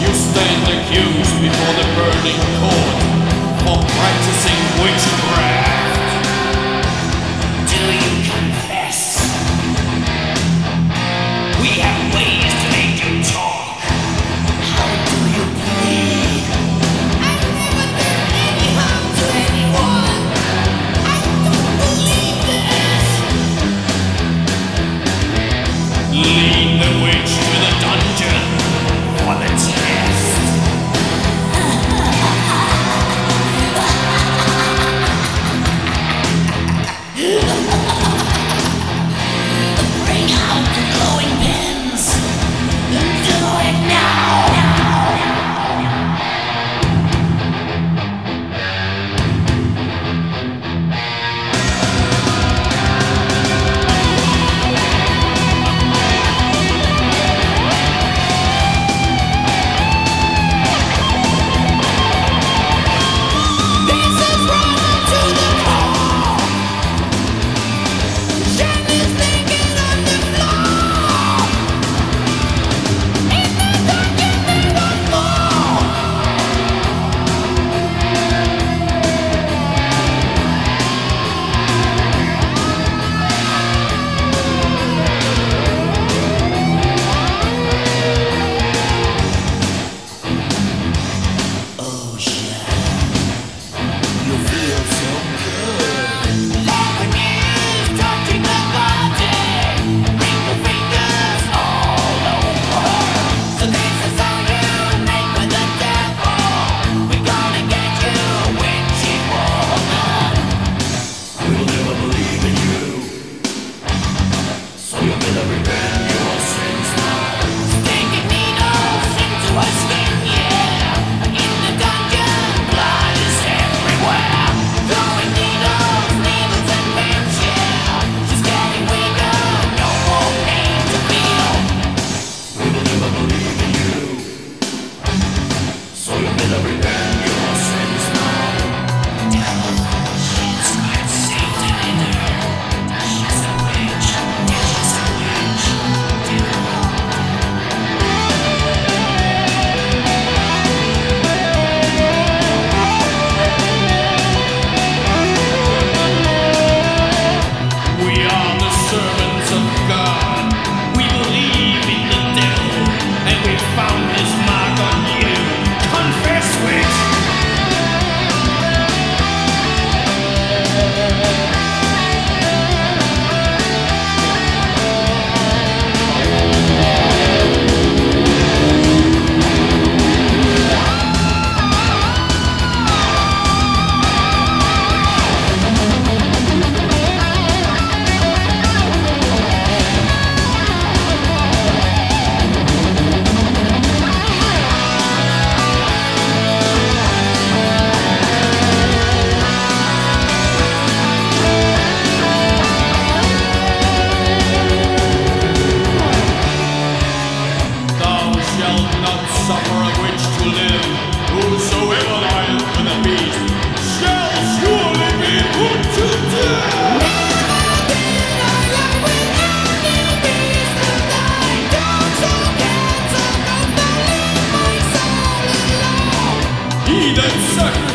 You stand accused before the burning court For practicing witchcraft. Sir.